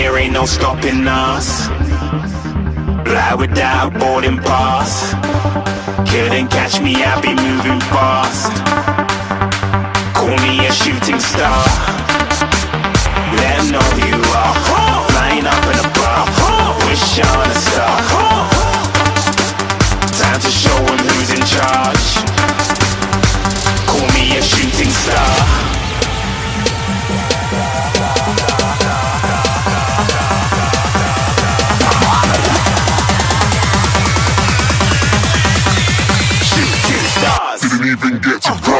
there ain't no stopping us. Fly without boarding pass. Couldn't catch me, I be moving fast. Stars. Get to cross.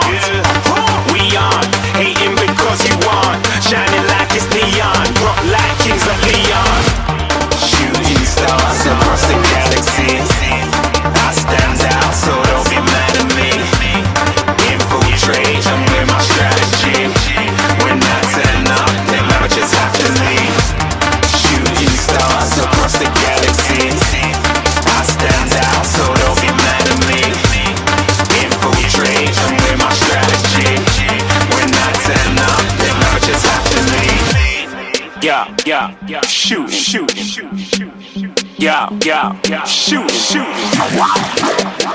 Yeah, yeah, yeah. Shoot, shoot, shoot, shoot. Yeah, yeah, yeah. Shooting, shooting.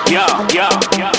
Yeah, yeah, yeah.